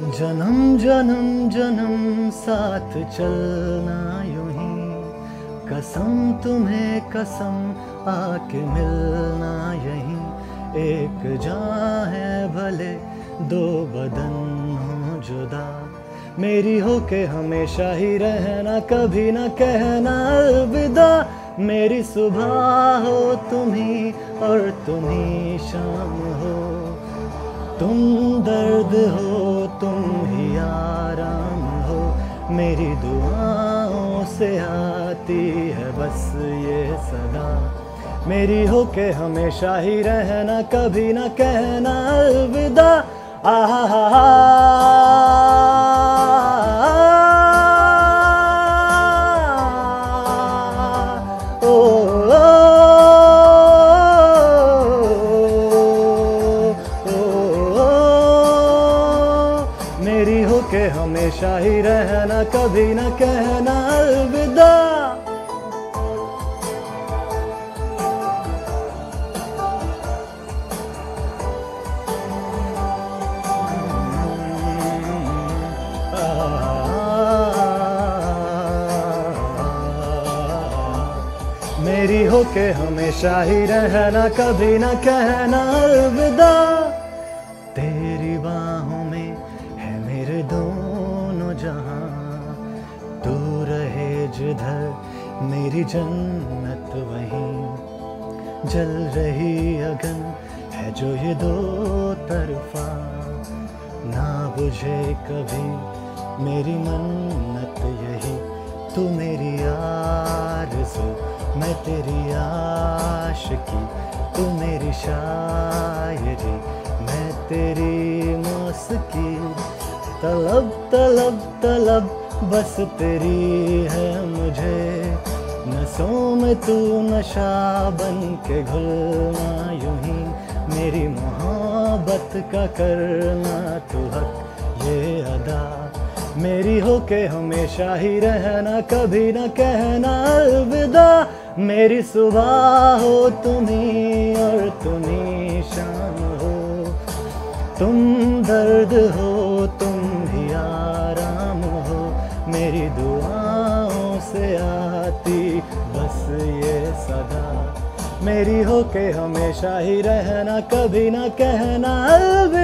जन्म जन्म जन्म साथ चलना यूँ ही। कसम तुम्हें कसम आके मिलना यही। एक जहाँ है भले, दो बदन हो जुदा। मेरी हो के हमेशा ही रहना, कभी ना कहना अलविदा। मेरी सुबह हो तुम्ही और तुम्ही शाम हो। तुम दर्द हो मेरी दुआओं से आती है बस ये सदा। मेरी हो के हमेशा ही रहना कभी ना कहना अलविदा। आहा ओ, हमेशा ही रहना, कभी ना कहना अलविदा। मेरी हो के हमेशा ही रहना, कभी ना कहना अलविदा। तेरी बाहों में है मेरे दोनों जहाँ तू रहे जिधर, मेरी जन्नत वहीं। जल रही अगन है जो ये दो तरफा। ना बुझे कभी मेरी मन्नत यही। तू मेरी आरज़ू मैं तेरी आशिकी। तू मेरी शायरी, मैं तेरी मौसकी। तलब तलब तलब, बस तेरी है मुझे। नसों में तू नशा बन के घुलना यूँ ही। मेरी मोहब्बत का करना तू हक, ये अदा। मेरी हो के हमेशा ही रहना, कभी ना कहना अलविदा। मेरी सुबह हो तुम्ही और तुम्ही शाम हो। तुम दर्द हो आती बस ये सदा। मेरी हो के हमेशा ही रहना कभी ना कहना अलविदा